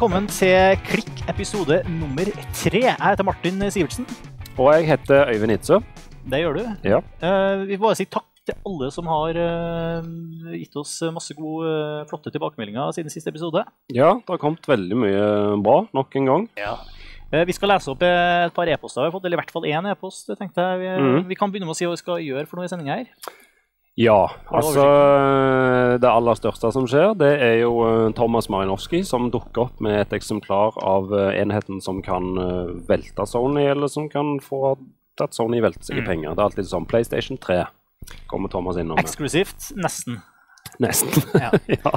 Velkommen til Klikk episode nummer tre. Jeg heter Martin Sivertsen. Og jeg heter Øyvind Itzø. Det gjør du. Ja. Eh, vi får bare si takk til alle som har eh, gitt oss masse gode, eh, flotte tilbakemeldinger siden siste episode. Ja, det har kommet veldig mye bra nok en gang. Ja. vi skal lese opp et par e-poster vi har fått, eller i hvert fall én e-post. tenkte jeg. Vi, Mhm. vi kan begynne med å si hva vi skal gjøre for noe i sendinga her. Ja, altså Det aller største som skjer, det er jo eh, Thomas Marinowski som dukker opp med et eksemplar av eh, enheten som kan eh, velte Sony, eller som kan få at Sony velter seg i Mm. penger. Det er alltid sånn. PlayStation 3 kommer Thomas innom med. Eksklusivt, nesten. Nesten. Ja. ja.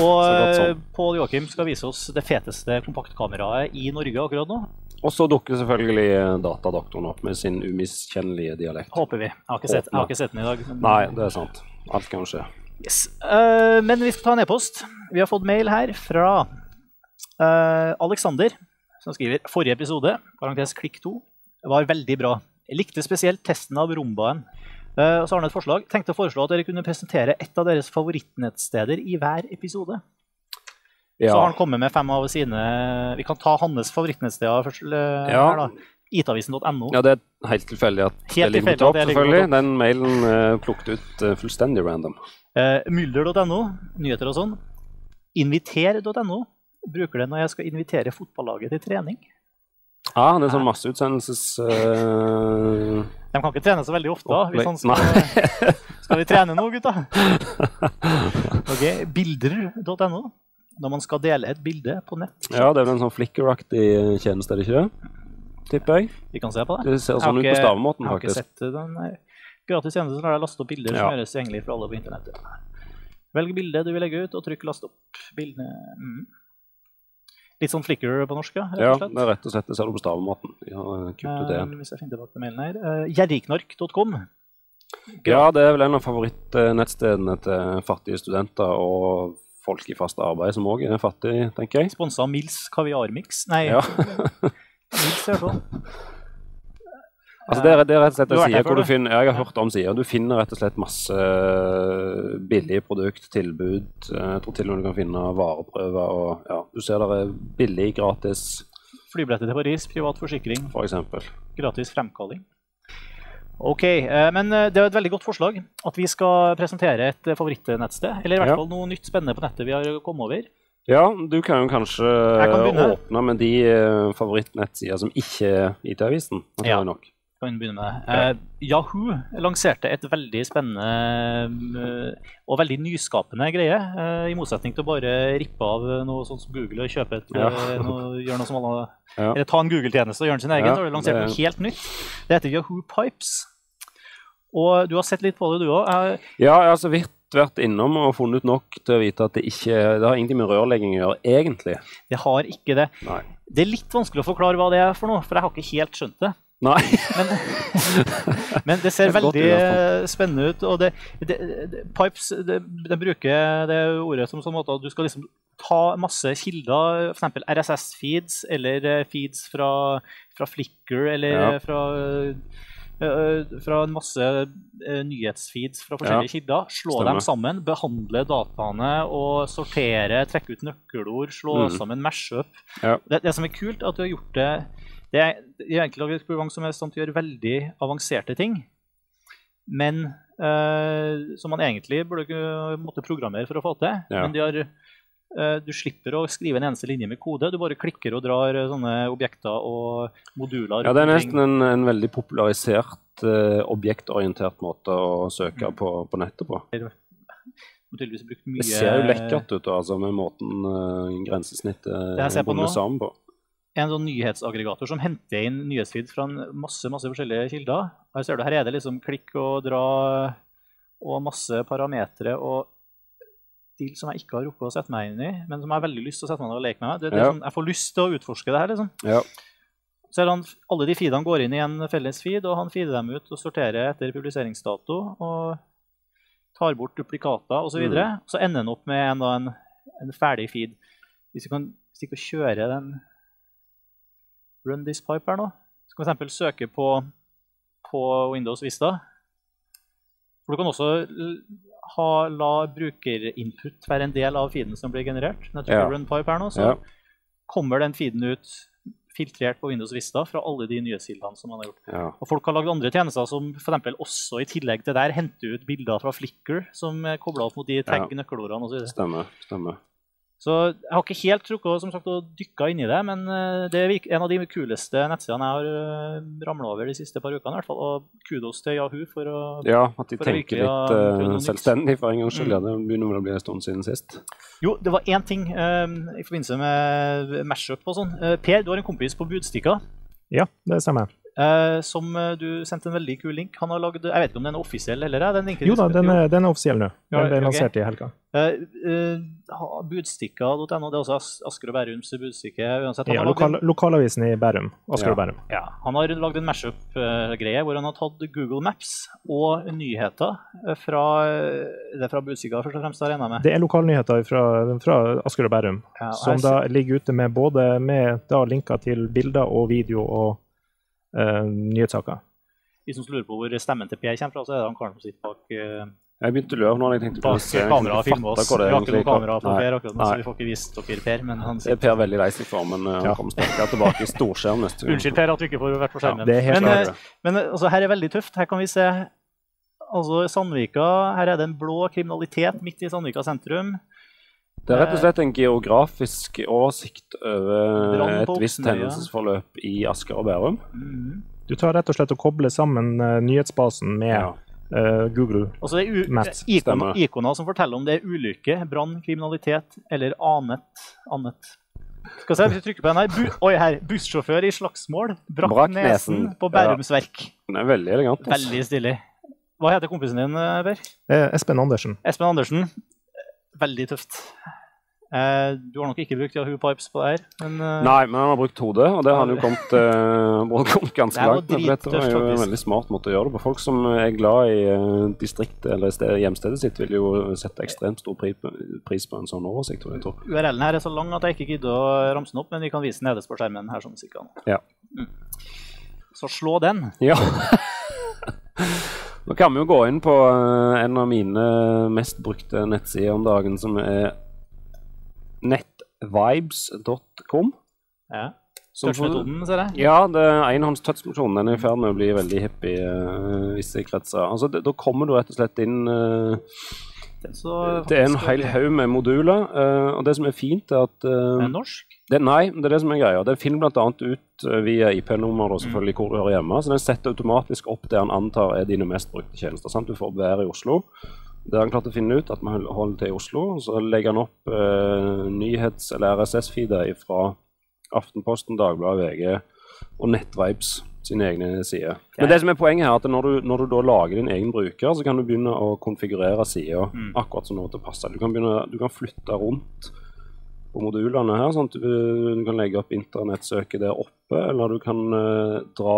Og. Pål Joakim skal vise oss det feteste kompaktkameraet i Norge akkurat nå. Og så dukker selvfølgelig eh, datadoktoren opp med sin umiskjennelige dialekt. Håper vi. Jeg har ikke sett, har ikke sett den i dag. men- Nei, det er sant. Alt kan skje. Yes. Uh, men vi skal ta en e-post. Vi har fått mail her fra uh, Alexander, som skriver forrige episode, parentes klikk 2, var veldig bra. Jeg likte spesielt testen av rombaen. Uh, så har han et forslag. Tenkte å foreslå at dere kunne presentere et av deres favorittnettsteder i hver episode. Så har han kommet med fem av sine Vi kan ta hans favorittnettsteder først. eller, Ja. her da. Itavisen.no. Ja, det er helt tilfeldig at det ligger på topp, selvfølgelig. Den mailen uh, plukket ut uh, fullstendig random. Uh, Mylder.no, nyheter og sånn. Inviter.no. Bruker det når jeg skal invitere fotballaget til trening. Ja, det er sånn masseutsendelses... Uh... De kan ikke trene så veldig ofte. da, hvis han skal, skal vi trene nå, gutta? Ok, Bilder.no. Når man skal dele et bilde på nett. ja, det er vel en sånn flicker-aktig tjeneste, er det ikke det? Tipper jeg. Vi kan se på det. Det ser sånn ut på stavemåten, stavemåten, Jeg har ikke faktisk. sett den. nei. Gratis tjeneste som lar laster laste opp bilder som gjøres tilgjengelig for alle på internettet. Velg bildet du vil legge ut, og trykk 'last opp'. Bildene mm. Litt sånn flicker på norsk, ja? Ja, det er rett og slett det ser du på stavemåten. De eh. Eh, hvis jeg finner tilbake til mailen her. Uh. Ja, det er vel en av favorittnettstedene til fattige studenter og folk i fast arbeid som òg er fattige, tenker jeg. Sponsa Mils kaviarmix. Nei, Ja. Mils i hvert fall. Altså, det, er, det er rett og slett en side hvor du finner Jeg har hørt om sider. Du finner rett og slett masse eh, billige produkt, tilbud. Jeg tror til og med du kan finne vareprøver. og ja, Du ser det er billig, gratis, Flybilletter til Paris, privat forsikring, f.eks. gratis fremkalling. Ok, eh, men eh, det er et veldig godt forslag at vi skal presentere et eh, favorittnettsted. Eller i hvert fall noe nytt spennende på nettet vi har kommet over. Ja, du kan jo kanskje kan åpne med de favorittnettsider som ikke er IT-avisen. Ja. nok. Kan vi begynne med det. Eh, Yahoo lanserte et veldig spennende og veldig nyskapende greie. eh, I motsetning til å bare rippe av noe sånt som Google og kjøpe et, Ja. noe, gjøre noe som alle Ja. Eller ta en Google-tjeneste og gjøre den sin egen. Ja, så har de lansert noe helt nytt. Det heter Yahoo Pipes. Og du har sett litt på det, du òg. Ja, jeg har så vidt vært innom og funnet ut nok til å vite at det ikke Det har ingenting med rørlegging å gjøre, egentlig. Det har ikke det. Nei. Det er litt vanskelig å forklare hva det er for noe, for jeg har ikke helt skjønt det. Nei. Men, men det ser Det veldig godt spennende ut. Og det, det, Pipes det, de bruker det ordet som sånn måte at du skal liksom ta masse kilder, f.eks. RSS-feeds eller eh, feeds fra, fra Flickr eller Ja. fra eh, fra en masse eh, nyhetsfeeds fra forskjellige Ja, kilder. Slå stemmer. dem sammen, behandle dataene og sortere, trekke ut nøkkelord, slå Mm. sammen, mashup. Ja. Det, det som er kult, er at du har gjort det Det er, det er egentlig et program som er i stand til å gjøre veldig avanserte ting, men eh, som man egentlig burde måtte programmere for å få til. Ja. Men de har eh, du slipper å skrive en eneste linje med kode. Du bare klikker og drar eh, sånne objekter og moduler. Ja, det er nesten en, en veldig popularisert, eh, objektorientert måte å søke Mm. på, på nettet på. Brukt mye Det ser jo lekkert ut, altså, med måten uh, grensesnittet Det er på bundet sammen på. En sånn nyhetsaggregator som henter inn nyhetsfeed fra masse masse forskjellige kilder. Her ser du, her er det liksom klikk og dra og masse parametere og stil som jeg ikke har rukket å sette meg inn i, men som jeg har veldig lyst til å sette meg ned og leke med. Det, det er Ja. sånn, jeg får lyst til å utforske det her. liksom. Ja. Så han, Alle de feedene går inn i en felles feed, og han feeder dem ut og sorterer etter publiseringsdato. og Tar bort duplikater osv. Så, videre. så ender han opp med en, en, en ferdig feed. Hvis vi kan stikke og kjøre den Run this pipe her nå, så kan vi f.eks. søke på, på Windows Vista. For du kan også ha, la brukerinput være en del av feeden som blir generert. Ja. her nå, så Ja. kommer den feeden ut filtrert på Windows Vista fra alle de nyhetskildene som man har gjort. Ja. Og folk har lagd andre tjenester som for eksempel også i tillegg til der henter ut bilder fra Flickr som er kobla opp mot de tagg nøkkelordene osv. Stemmer. stemmer. Så jeg har ikke helt trukket, som sagt, og dykka inn i det, men eh, det er en av de kuleste nettsidene jeg har ramlet ramla over de siste par ukene. i hvert fall, Og kudos til Yahoo for å Ja, at de tenker virkelig litt eh, nytt. selvstendig for en gangs skyld. Mm. Det begynner vel å bli en stund siden sist. Jo, det var én ting um, i forbindelse med mashup og sånn. Uh, per, du har en kompis på Budstikka Ja, det stemmer. Eh, som eh, du sendte en veldig kul link. Han har lagd, Jeg vet ikke om den er offisiell heller? eh, Den Jo da, den er, den er offisiell nå. Ja, Den ble okay. lansert i helga. Eh, Budstikka.no, det er også Asker og Bærums budstikke. uansett. Han Ja, lokal, en- lokalavisen i Bærum. Asker Ja. og Bærum. Ja, Han har lagd en mashup-greie hvor han har tatt Google Maps og nyheter fra, det er fra Budstikka først og fremst. regner jeg med. Det er lokalnyheter fra, fra Asker og Bærum, Ja, som da ligger ute med både med da linker til bilder og video og eh, nyhetssaker. Hvis noen lurer på hvor stemmen til Per kommer fra, så er det han karen som sitter bak, uh, Jeg begynte å lure nå jeg tenkte på bak. Jeg kamera og filme oss. Vi har ikke noe kamera på Per akkurat nå, så vi får ikke vist dere Per. Men han Det er Per veldig lei seg for, men uh, han Ja. kommer sterkere tilbake i storskjerm neste gang. Unnskyld, Per, at du ikke får vært på skjermen. det er helt men klart. eh, men eh, altså, her er veldig tøft. Her kan vi se altså, Sandvika. Her er det en blå kriminalitet midt i Sandvika sentrum. Det er rett og slett en geografisk oversikt over et visst hendelsesforløp i Asker og Bærum. Mhm. Du tar rett og slett og kobler sammen eh, nyhetsbasen med Ja. uh, Google. Altså det er u Maps, ikon, stemmer. ikoner som forteller om det er ulykke, brann, kriminalitet eller annet. annet. Skal se, hvis vi trykker på den her. Bu Oi, her. Bussjåfør i slagsmål. Brakk, Brakk nesen nesen. på Bærums Verk. Den er veldig elegant. altså. Veldig stilig. Hva heter kompisen din, Ber? Per? Eh, Espen Andersen. Espen Andersen. Veldig tøft. Eh, du har nok ikke brukt Yahoo Pipes på det her, men eh, Nei, men han har brukt hodet, og det har han jo kommet, eh, kommet ganske langt med. Det Dette var jo en faktisk. veldig smart måte å gjøre det på. Folk som er glad i eh, distriktet eller sted, hjemstedet sitt, vil jo sette ekstremt stor pri- pris på en sånn oversikt. URL-en her er så lang at jeg ikke gidder å ramse den opp, men vi kan vise den nederst på skjermen her som sikkert. Ja. Så slå den. Ja. Nå kan vi jo gå inn på eh, en av mine mest brukte nettsider om dagen, som er netvibes.com. Ja. Touchmetoden, ser jeg. Ja, det er enhånds. Den er i ferd med å bli veldig hipp i uh, visse kretser. Altså, det, da kommer du rett og slett inn Det er en hel haug med moduler. Uh, og det som er fint, er at Det Er norsk? Det, Nei, det er det som er greia. Den finner bl.a. ut eh, via IP-nummer og selvfølgelig hvor du hører hjemme. Så den setter automatisk opp det han antar er dine mest brukte tjenester. Sant? Du får være i Oslo. Det har han klart å finne ut, at vi holder til i Oslo. Så legger han opp eh, nyhets- eller RSS-feeder fra Aftenposten, Dagbladet, VG og Nettvibes sine egne sider. Men det som er poenget her, er at når du, når du da lager din egen bruker, så kan du begynne å konfigurere sida Mm. akkurat som nå til. Du kan, begynne, du kan flytte rundt på modulene her. sånn at du, du kan legge opp internettsøket der oppe, eller du kan eh, dra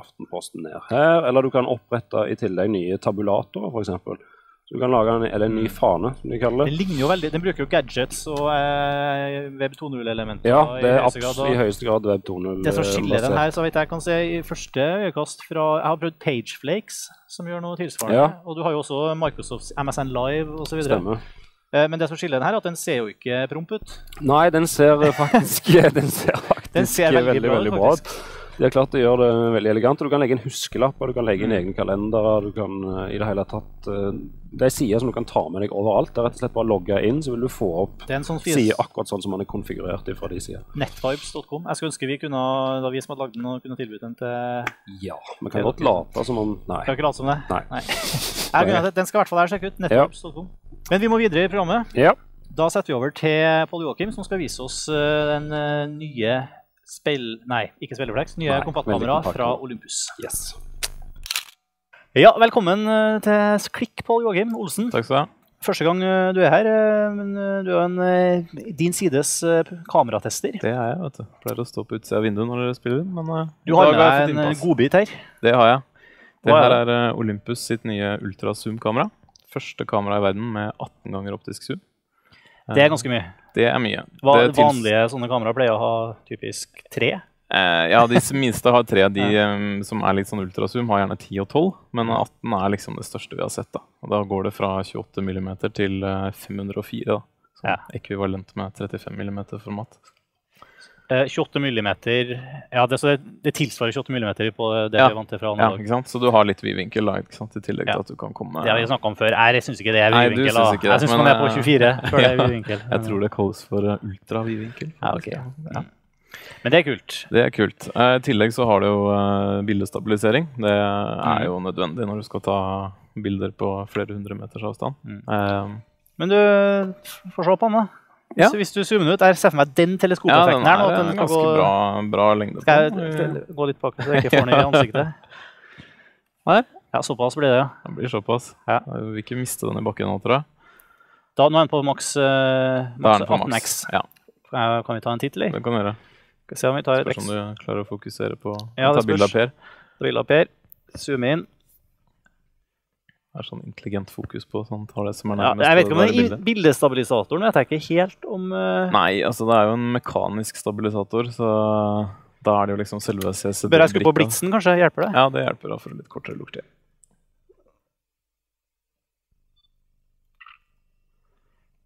Aftenposten ned her, eller du kan opprette i tillegg nye tabulatorer, f.eks. Så du kan lage en, eller en ny fane, som de kaller Den det. ligner jo veldig, den bruker jo gadgets og eh, Web 2.0-elementer. Ja, det er absolutt i høyeste grad Web 2.0. Det som skiller den her, så vidt jeg kan se i første øyekast fra Jeg har prøvd Pageflakes, som gjør noe tilsvarende. Ja. Og du har jo også Microsofts MSN Live osv. Stemmer. Men det som skiller den her, er at den ser jo ikke promp ut. Nei, den ser faktisk Den ser faktisk Den ser veldig veldig, veldig bra ut. faktisk. De har klart å gjøre det veldig elegant. og Du kan legge inn huskelapper, du kan legge inn Mm. egne kalendere. Du kan eh, i det hele tatt eh, Det er sider som du kan ta med deg overalt. Det er rett og slett bare å logge inn, så vil du få opp Det er en sånn sider akkurat sånn som man er konfigurert fra de sidene. Netvibes.com. Jeg skulle ønske vi kunne, da vi som hadde lagd den, og kunne tilbudt den til Ja. Vi kan godt late som om Nei. Kan ikke late som det? Nei. Jeg den skal i hvert fall sjekke ut. Netvibes.com. Men vi må videre i programmet. Ja. Da setter vi over til Pål Joakim, som skal vise oss eh, den eh, nye speil... Nei, ikke speilrefleks. Nye kompaktkamera fra Olympus. Yes. Ja, velkommen eh, til Klikk, Pål Joakim Olsen. Takk skal du ha. Første gang du er her, men du er en din sides kameratester. Det er jeg, vet du. Pleier å stå på utsida av vinduet når dere spiller, men Du har med deg en godbit her. Det har jeg. Det er her er Olympus sitt nye ultrazoom-kamera. Første kamera i verden med 18 ganger optisk zoom. Det er ganske mye. Det er mye. Hva, det vanlige sånne kameraer pleier å ha typisk tre. Eh, ja, de minste har tre. De um, som er litt sånn ultrazoom, har gjerne 10 og 12. Men 18 er liksom det største vi har sett. da. Og da går det fra 28 mm til eh, 504. da. Sånn Ja. Ekvivalent med 35 mm format. Eh, 28 millimeter Ja, det, så det, det tilsvarer 28 millimeter på det Ja. vi vant til fra Ja, ikke sant? Så du har litt vid vinkel da, ikke sant? i tillegg Ja. til at du kan komme Det har vi snakka om før. Jeg syns ikke det er Nei, du vidvinkel. ikke det, Jeg syns man er på eh, 24 før det er vidvinkel. Jeg tror det kalles for ultra vid vinkel. Ja, ok. Ja. Men det er kult. Det er kult. Eh, I tillegg så har du jo eh, bildestabilisering. Det er Mm. jo nødvendig når du skal ta bilder på flere hundre meters avstand. Mm. Um, Men du får se på den, da. Ja. Så hvis du zoomer ut, jeg ser for meg den teleskopeffekten ja, her. nå, den en ganske gå, bra, bra lengde på Skal jeg gå litt bak så jeg ikke får den i ansiktet? Der. Ja, såpass blir det, ja. Det blir såpass. Ja. Jeg vil ikke miste den i bakken nå, tror jeg. Da, nå er den på maks, eh, den på 18x. Ja, Eh, Kan vi ta en titt, eller? det kan vi gjøre. Skal se om vi tar et Spørs om du klarer å fokusere på Ja, å ta bilde av. Per. bilde av Per. Zoome inn. Er sånn intelligent fokus på sånn tar det som er Ja, nærmest. jeg vet ikke om det er bildet. bildestabilisatoren vet jeg ikke helt om uh... Nei, altså det er jo en mekanisk stabilisator, så da er det jo liksom selve CCD-brikka. Bør jeg skru på blitsen, kanskje? Hjelper det? Ja, det hjelper da for litt kortere luktetid.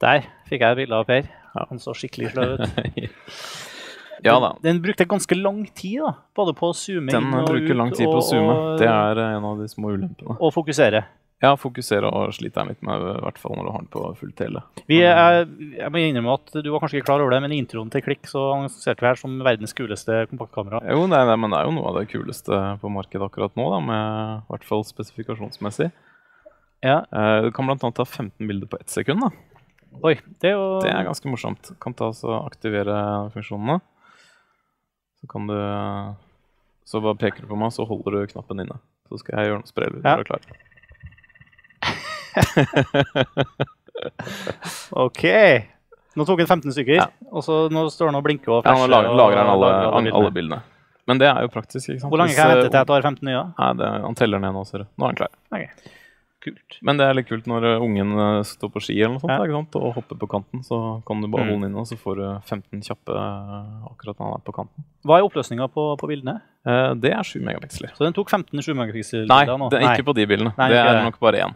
Der fikk jeg et bilde av Per. Ja. Han så skikkelig sløv ut. ja da. Den, den brukte ganske lang tid, da. Både på å zoome Den inn og ut. Den bruker lang tid på å zoome. og- Det er en av de små ulempene. Og fokusere. Ja, fokusere og slite litt med, i hvert fall når du har den på full tele. Vi er, jeg må innrømme at Du var kanskje ikke klar over det, men i introen til Klikk så annonserte vi her som verdens kuleste kompaktkamera. Jo, nei, nei, men det er jo noe av det kuleste på markedet akkurat nå, da, med i hvert fall spesifikasjonsmessig. Ja. Eh, Du kan annet ta 15 bilder på ett sekund. da. Oi, det er jo Det er ganske morsomt. Du Kan ta og aktivere funksjonene. Så kan du Så bare peker du på meg, så holder du knappen inne. Så skal jeg gjøre noe sprell. Ja. Er du klar? OK. Nå tok han 15 stykker, Ja. og så nå står han og blinker og Ja, nå lager, og lager han alle, lager alle, bildene. bildene. Men det er jo praktisk. ikke sant? Hvor lenge kan jeg vente til jeg tar 15 nye? Nei, det, Han teller ned nå, ser du. Nå er han klar. Okay. Kult. Men det er litt kult når eh, ungen eh, står på ski eller noe sånt, Ja. ikke sant? og hopper på kanten. Så kan du bare Mm. holde den inne, og så får du 15 kjappe eh, akkurat når han er på kanten. Hva er oppløsninga på, på bildene? Eh, det er 7 megapiksler. Så den tok 15 7 megapixel Nei, bilder nå? det er ikke på de bildene. Nei, det er det. nok bare én.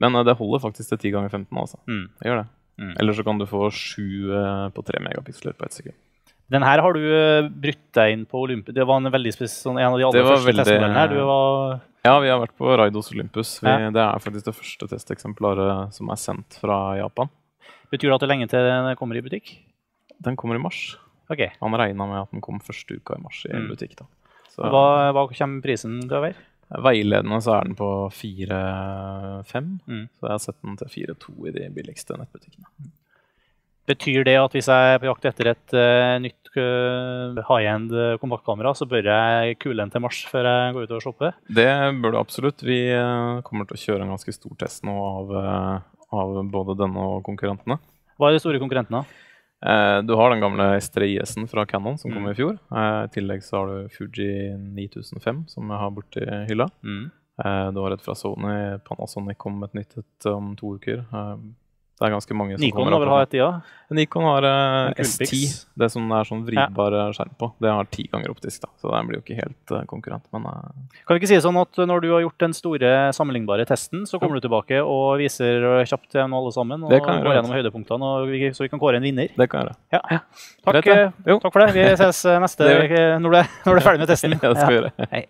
Men eh, det holder faktisk til 10 ganger 15. altså. Mm. Det gjør det. Mm. Eller så kan du få 7 eh, på 3 megapiksler på ett sekund. Den her har du eh, brutt deg inn på Olympus. Det var en veldig spes sånn, en av de aller første veldig- testmodellene her. Du var Ja, vi har vært på Raidos Olympus. Vi, Ja. Det er faktisk det første testeksemplaret som er sendt fra Japan. Betyr det at det er lenge til den kommer i butikk? Den kommer i mars. Okay. Han regna med at den kom første uka i mars i Mm. butikk. da. Så Hva, hva kommer prisen til å være? Veiledende så er den på 4-5. Mm. Så jeg har sett den til 4-2 i de billigste nettbutikkene. Betyr det at hvis jeg er på jakt etter et uh, nytt uh, high-end eh, kompaktkamera, så bør jeg kule den til mars før jeg går ut og shopper? Det bør du absolutt. Vi uh, kommer til å kjøre en ganske stor test nå av, av både denne og konkurrentene. Hva er de store konkurrentene? Du har den gamle S3 IS-en fra Canon som kom Mm. i fjor. Eh, I tillegg så har du Fuji 9005 som jeg har borti hylla. Mm. Eh, Du har et fra Sony. Panasonic kom med et nytt et om to uker. Eh, Det er ganske mange som Nikon kommer må vel opp ha et, ja? Nikon har eh, S10, det som det er sånn vridbar ja. skjerm på. Det har ti ganger optisk, da, så den blir jo ikke helt eh, konkurrent. Men eh, Kan vi ikke si det sånn at når du har gjort den store sammenlignbare testen, så kommer du tilbake og viser kjapt til alle sammen, og går gjennom høydepunktene, vi, så vi kan kåre en vinner? det kan jeg gjøre. Takk, Greit, det. eh, takk for det. Vi ses eh, neste uke når, du når du er ferdig med testen. Ja, det skal vi gjøre. Hei.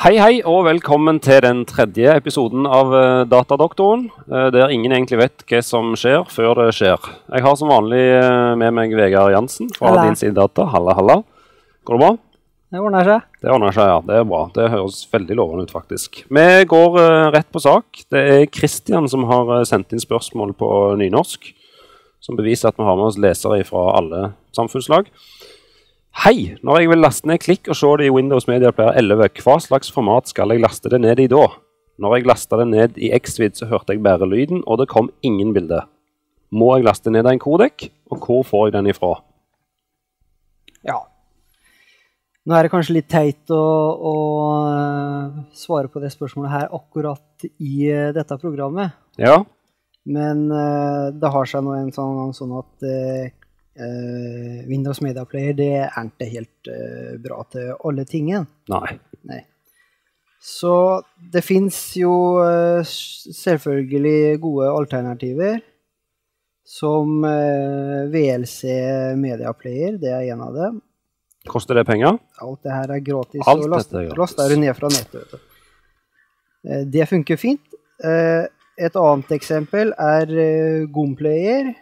Hei, hei, og velkommen til den tredje episoden av eh, Datadoktoren, eh, der ingen egentlig vet hva som skjer før det skjer. Jeg har som vanlig eh, med meg Vegard Jansen fra Halla. Din Side Data. Halla, halla. Går det bra? Det ordner seg. Det ordner seg, ja. Det er bra. Det høres veldig lovende ut, faktisk. Vi går rett på sak. Det er Kristian som har sendt inn spørsmål på nynorsk, som beviser at vi har med oss lesere fra alle samfunnslag. Hei! Når jeg vil laste ned klikk og se det i Windows Media Player 11, hva slags format skal jeg laste det ned i da? Når jeg lasta det ned i Xvid, så hørte jeg bare lyden, og det kom ingen bilde. Må jeg laste ned en kodek, og hvor får jeg den ifra? Ja. Nå er det kanskje litt teit å, å eh, svare på det spørsmålet her akkurat i eh, dette programmet. Ja, Men eh, det har seg nå en sånn gang sånn at Windows Media Player det er ikke helt eh, bra til alle tingene. nei. Nei. Så det fins jo eh, selvfølgelig gode alternativer. som eh, VLC Media Player. Det er en av dem. Koster det penger? Alt det her er gratis. Alt og last, dette er gratis. laster du ned fra nettet. Eh, Det funker fint. Eh, Et annet eksempel er eh, Gomplayer.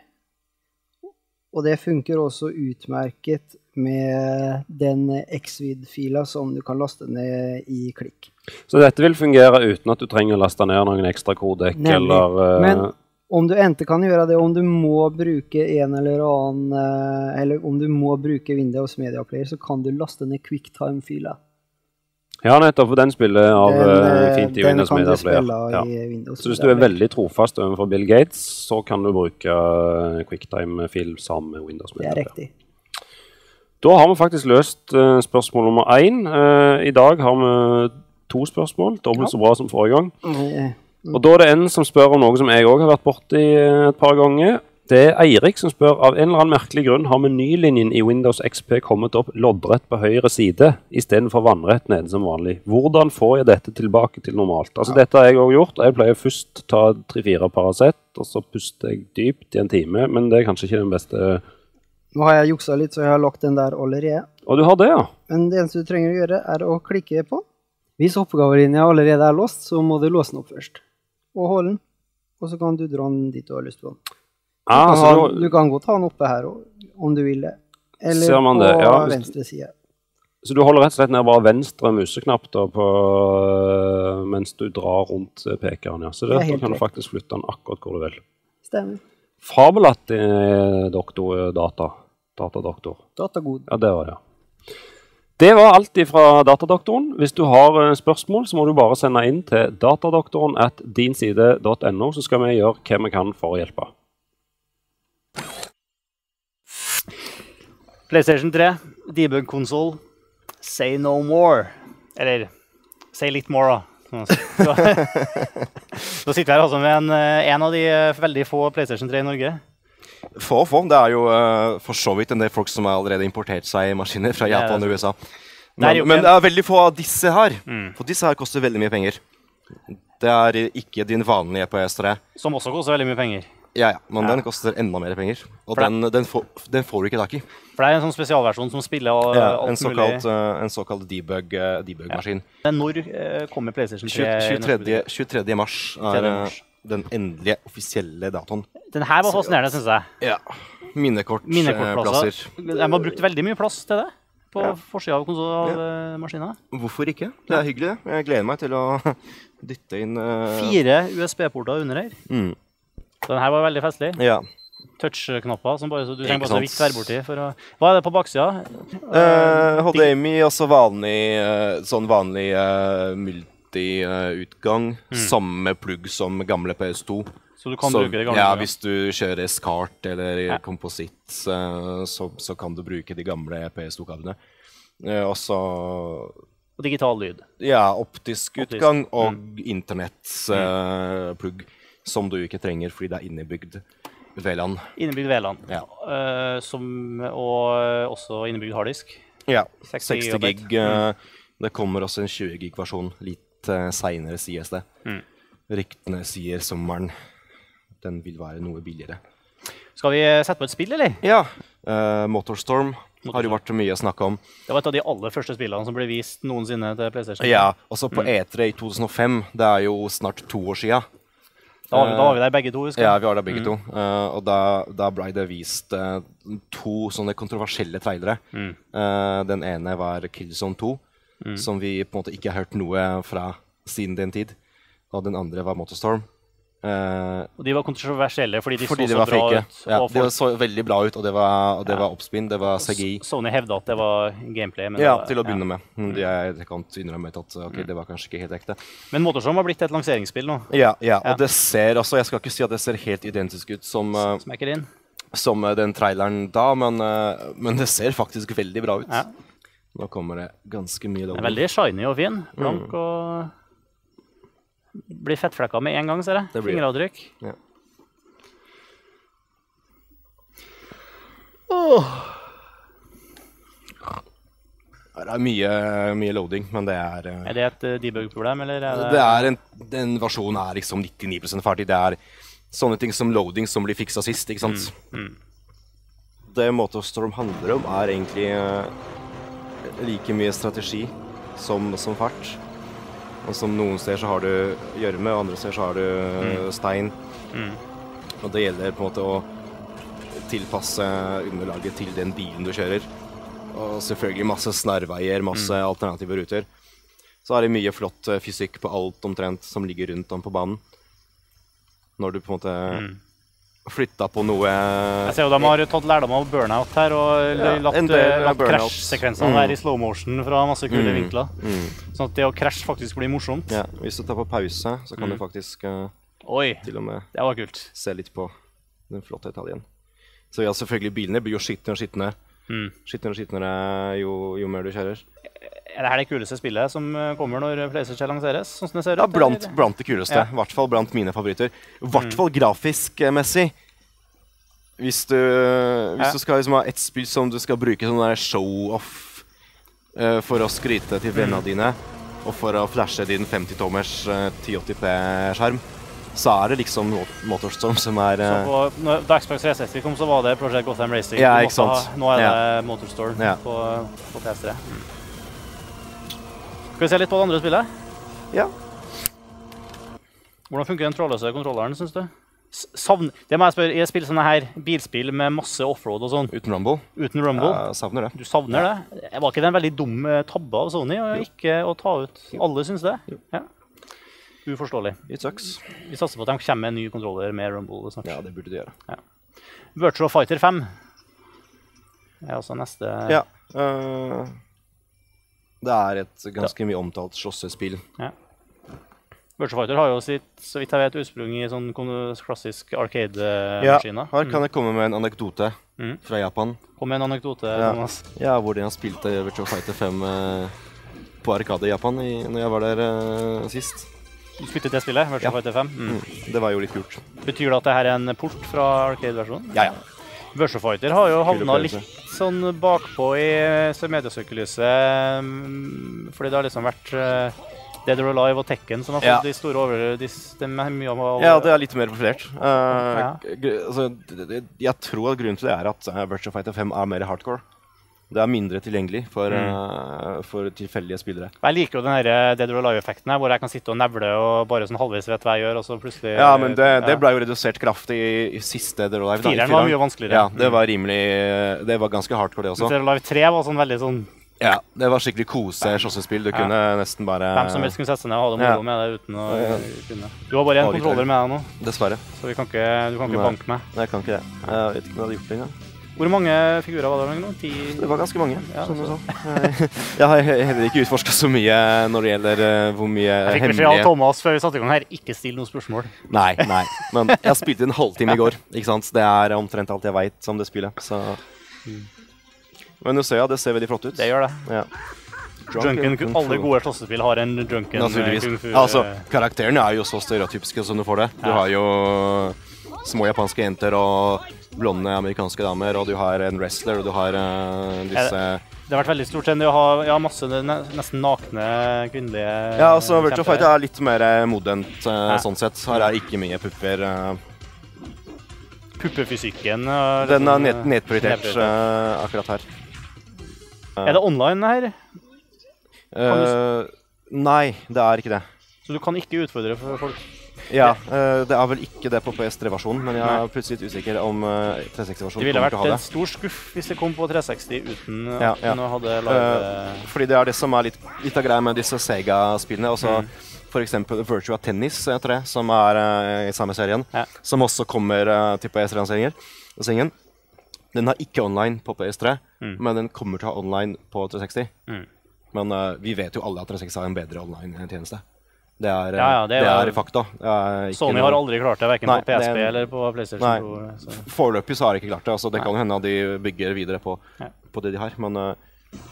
Og det funker også utmerket med den Xvid-fila som du kan laste ned i klikk. Så dette vil fungere uten at du trenger å laste ned noen ekstra kodekk eller uh... Men om du enten kan gjøre det, om du må bruke en eller annen eh, Eller om du må bruke Windows Media Player, så kan du laste ned QuickTime-fila. Ja, nettopp, for den spiller av Den, eh, eh, fint i Windows Media Player. Ja. Windows Så hvis du er veldig trofast overfor Bill Gates, så kan du bruke eh, QuickTime-fil sammen med Windows Det Media er Player. riktig. Da har vi faktisk løst uh, spørsmål nummer én. Uh, I dag har vi to spørsmål, dobbelt så bra som forrige gang. Mm. Og da er det en som spør om noe som jeg òg har vært borti et par ganger. Det er Eirik som spør av en eller annen merkelig grunn har menylinjen i Windows XP kommet opp loddrett på høyre side istedenfor vannrett nede som vanlig. Hvordan får jeg dette tilbake til normalt? Altså Dette har jeg òg gjort. Jeg pleier først ta tre-fire Paracet, og så puster jeg dypt i en time. Men det er kanskje ikke den beste Nå har jeg juksa litt, så jeg har lagt den der allerede. Og du har det, ja? Men det eneste du trenger å gjøre, er å klikke på. Hvis oppgavelinja allerede er låst, så må du låse den opp først. Og holde den. Og så kan du dra den dit du har lyst på den. Du Ah, kan, så ha, du- du kan godt ha den oppe her også, om du vil det. Eller på det? Ja, venstre side. Så du holder rett og slett ned bare venstre museknapp da på, øh, mens du drar rundt øh, pekeren. Ja. Så Det da kan du faktisk flytte den akkurat hvor du vil. Stemmer. Fabelaktig eh, doktor, data. Datadoktor. Datagod. Ja, det var det. Det var alt fra Datadoktoren. Hvis du har eh, spørsmål, så må du bare sende inn til datadoktoren at dinside.no, så skal vi gjøre hva vi kan for å hjelpe. PlayStation 3, debug-konsoll, say no more. Eller say litt more, da. Så, så sitter vi her altså med en, eh, en av de eh, veldig få PlayStation 3 i Norge. Få og få. Det er jo uh, for så vidt en del folk som har allerede importert seg maskiner fra Japan og. USA. Men, men det er veldig få av disse her. Mm. For disse her koster veldig mye penger. Det er ikke din vanlige PS3. Som også koster veldig mye penger. Ja, ja, men Ja. den koster enda mer penger. Og den, den, får, den får du ikke tak i. For det er en sånn spesialversjon som spiller og, Ja, alt en såkalt, mulig. eh, en såkalt debug, eh, debug-maskin. Når eh, kommer PlayStation 3? 20 i norske 23. 23. mars er mars. den endelige offisielle datoen. Den her var fascinerende, syns jeg. Ja. Minnekortplasser. De har brukt veldig mye plass til det på Ja. forsida av, konsol- av eh, maskina. Hvorfor ikke? Det er hyggelig. Jeg gleder meg til å dytte inn uh... Fire USB-porter under her. Mm. Den her var veldig festlig. Ja. Touch-knapper som bare så du trenger bare så tverrborti for å Hva er det på baksida? Uh, HDMI, altså vanlig eh, sånn vanlig uh, multi-utgang. Samme plugg som gamle PS2. Så du kan så, bruke det gamle. ja, hvis du kjører SCART eller Ja. kompositt, eh, så, så kan du bruke de gamle PS2-kablene. Uh, og så Og digital lyd. ja, optisk Optisk, utgang og internettplugg, som du ikke trenger fordi det er innebygd VLAN. Innebygd VLAN. Ja. Uh, som, og eh, også innebygd harddisk. Ja, 60 60 gig. Uh, mm. Det kommer også en 20 gig-versjon litt uh, seinere, sies det. Mm. Ryktene sier sommeren. Den vil være noe billigere. Skal vi sette på et spill, eller? Ja. Uh, Motorstorm har jo vært mye å snakke om. Det var et av de aller første spillene som ble vist noensinne til PlayStation. Ja, Også på Mm. E3 i 2005. Det er jo snart to år sia. Da, var vi, da var vi der begge to, husker jeg. Ja, vi var der begge Mm. to. Uh, og da, da ble det vist uh, to sånne kontroversielle trailere. Mm. Uh, den ene var Killzone 2, Mm. som vi på en måte ikke har hørt noe fra siden den tid. Og den andre var Motorstorm. Eh, Og de var kontroversielle fordi de fordi så de så bra fake. ut. Ja, det så veldig bra ut, og det var, og det Ja. var oppspinn. Det var CGI. Sony hevda at det var gameplay. Men, Ja, var, til å begynne ja. med. Men de jeg i etterkant innrømmet at okay, Mm. det var kanskje ikke helt ekte. men Motorsom har blitt et lanseringsspill nå. Ja, ja, og det ser også Jeg skal ikke si at det ser helt identisk ut som, eh, som eh, den traileren da, men, men det ser faktisk veldig bra ut. Ja. Nå kommer det ganske mye Den er veldig shiny og fin. Mm. Blank og Blir fettflekka med en gang, ser jeg. Det blir. Fingeravtrykk. Ja. Det er mye, mye loading, men det er eh, Er det et uh, debug-problem, eller er det, Det er en, Den versjonen er liksom 99 ferdig. Det er, sånne ting som loading som blir fiksa sist, ikke sant. Mm. Det Motorstorm handler om, er egentlig eh, like mye strategi som, som fart. Og som noen steder så har du gjørme, og andre steder så har du mm. stein. Mm. Og det gjelder på en måte å tilpasse underlaget til den bilen du kjører. Og selvfølgelig masse snarveier, masse alternative ruter. Så er det mye flott eh, fysikk på alt omtrent som ligger rundt om på banen. Når du på en måte Mm. Flytta på noe Jeg ser jo de har tatt lærdom av burnout her og Ja, latt, eh, latt burnout. krasjsekvensene Mm. være i slow motion fra masse kule Mm. vinkler. mm, Sånn at det å krasje faktisk blir morsomt. ja, Hvis du tar på pause, så kan Mm. du faktisk uh, Oi, til og med det var kult. se litt på den flotte Italien. Så ja, selvfølgelig, bilene blir jo skitne og skitnere. Mm. Skitnere og skitnere jo, jo mer du kjører. Er det her det kuleste spillet som eh, kommer når PlayStation lanseres? Sånn som det ser Ja, blant, blant det kuleste. Ja. I hvert fall blant mine favoritter. I hvert fall grafisk-messig. Hvis du, hvis Ja. du skal liksom ha ett spill som du skal bruke som show-off uh, for å skryte til vennene dine, og for å flashe din 50-tommers uh, 1080p-skjerm, så er det liksom Motorstorm som er Så eh, på, når, da Xbox 360 kom, så var det Project Gotham Racing. Ja, ikke sant. Ha, nå er Ja. det Motorstorm Ja. på, på PS3. Skal vi se litt på det andre spillet? Ja. Hvordan funker den trådløse kontrolleren, syns du? Savn, det må jeg spørre, Jeg spiller sånne her bilspill med masse offroad og sånn, uten Rumble. uten rumble. Jeg savner det. Du savner det? Var ikke det en veldig dum eh, tabbe av Sony å ikke å ta ut Alle syns det? Ja. Uforståelig. It sucks. Vi satser på at de kommer med en ny kontroller med rumble snart. Ja, det burde de gjøre. Virtual Fighter 5 er altså neste Ja. Uh, det er et ganske mye omtalt slåssespill. Virtual Fighter har jo sitt så vidt jeg vet, utsprung i sånn klassisk Ja, arcade-maskiner. Her kan jeg komme med en anekdote Mm. fra Japan. Kom med en anekdote, Ja. Thomas. Ja, hvor de har spilt eh, Virtual Fighter 5 uh, på Arkade i Japan i, når jeg var der uh, sist. Du spilte det spillet, Ja. Fighter 5. Mm. Mm. Det var jo litt kult. Betyr det at det her er en port fra arcade-versjonen? Ja, ja. Virtual Fighter har jo havna litt sånn bakpå i så mediesøkelyset. mm, Fordi det har liksom vært eh, Dead or Alive og Tekken som har fått Ja. de store over... De, de mye over Ja, det er litt mer profilert. Uh, Ja. altså, jeg tror at grunnen til det er at eh, Virtual Fighter 5 er mer hardcore. Det er mindre tilgjengelig for, Mm. eh, for tilfeldige spillere. Jeg liker jo den her Dead or Alive-effekten hvor jeg kan sitte og nevle og bare sånn halvveis vet hva jeg gjør, og så plutselig Ja, men det, det ble jo redusert kraftig i, i siste Dead or Alive. Fireren var mye vanskeligere. Ja, det var rimelig Det var ganske hardcore, det også. Dead or Alive 3 var sånn veldig sånn Ja, Det var skikkelig kose-slåssespill. Du Ja. kunne nesten bare Hvem som helst kunne sette seg ned og ha det moro Ja. med det uten å Ja. kunne. Du har bare én kontroller med deg nå, Dessverre. så vi kan ikke, du kan ikke banke meg. Nei, jeg kan ikke det. Jeg vet ikke om jeg hadde gjort det engang. Hvor mange figurer var det? Ti? Det var ganske mange. Ja, som du sa. Jeg- Jeg har heller ikke utforska så mye når det gjelder eh, hvor mye Jeg fikk beskjed av Thomas før vi satte i gang her, ikke still noen spørsmål. Nei, nei. Men jeg spilte en halvtime i går. Ikke sant? Det er omtrent alt jeg veit om det spillet. Så Men ja, det ser veldig flott ut. Det gjør det. Ja. Drunken, alle gode slåssespill har en drunken Naturligvis. kung fu. Altså, karakteren er jo så stereotypiske som du får det. Du har jo små japanske jenter og blonde amerikanske damer, og du har en wrestler, og du har uh, disse Det har vært veldig stort enn å ha ja, masse nesten nakne kvinnelige Ja, altså, Virtual Fighter Fight er litt mer eh, modent uh, sånn sett. Her er ikke mye pupper. Uh. Puppefysikken. eh, Den er liksom, ned nedprioritert akkurat her. Er det online her? Nei, det er ikke det. Så du kan ikke utfordre folk? Ja, uh, Det er vel ikke det på PS3-versjonen, men jeg er plutselig litt usikker om uh, 360-versjonen Det ville kommer vært til å ha en det. stor skuff hvis det kom på 360 uten Ja, at ja. den hadde live Fordi det er det som er litt, litt av greia med disse Sega-spillene. Også Mm. Eksempel Virtua Tennis, heter det, som er eh, i samme serien. Ja. Som også kommer uh, til PS3-lanseringen. Den har ikke online på PS3, Mm. men den kommer til å ha online på 360. Mm. Men eh, vi vet jo alle at 360 har en bedre online-tjeneste. Det er, eh, Ja, ja, det det er fakta. Er Sony har aldri klart det, verken Nei, på PSP det- eller på PlayStation Nei. Pro, Så. Foreløpig så har de ikke klart det. Altså, det kan hende at de bygger videre på, på det de har. Men, uh,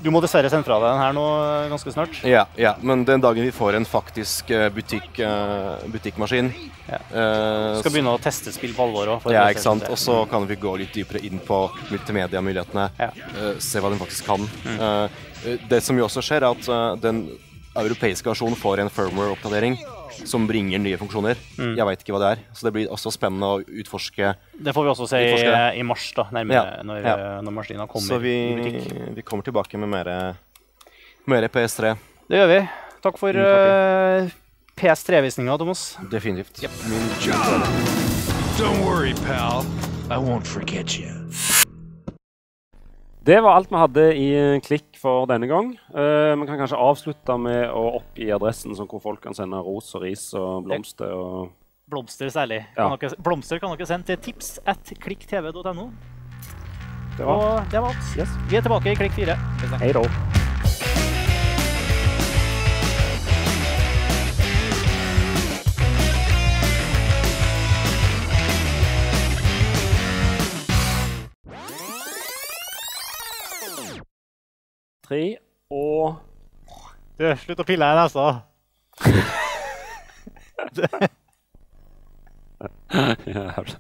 Du må dessverre sende fra deg den her nå eh, ganske snart. ja, ja, men den dagen vi får en faktisk eh, butikk, uh, butikkmaskin Ja. Uh, Skal begynne å teste spill på alvor òg. Ja, ikke sant. Og så kan vi gå litt dypere inn på multimedia-mulighetene. Ja. eh, se hva den faktisk kan. Mm. eh, det som jo også skjer, er at eh, den europeiske versjon får en firmware-oppdatering som bringer nye funksjoner. Mm. Jeg veit ikke hva det er. Så det blir også spennende å utforske. Det får vi også se i, i mars, da, nærmere Ja, når, ja. når maskina kommer Så vi, vi kommer tilbake med mer, mer PS3. Det gjør vi. Takk for Mm, uh, PS3-visninga, Thomas. Definitivt. Don't worry, pal. I won't forget you. Det var alt vi hadde i eh, Klikk for denne gang. Vi kan kanskje avslutte med å oppgi adressen som hvor folk kan sende ros og ris og blomster. og... Blomster særlig. Ja. Kan dere, blomster kan dere sende til tips at klikktv.no. Det var Og det var alt. Yes. Vi er tilbake i Klikk 4. Hei da. Tre og Du, slutt å pille her, altså. Jævla.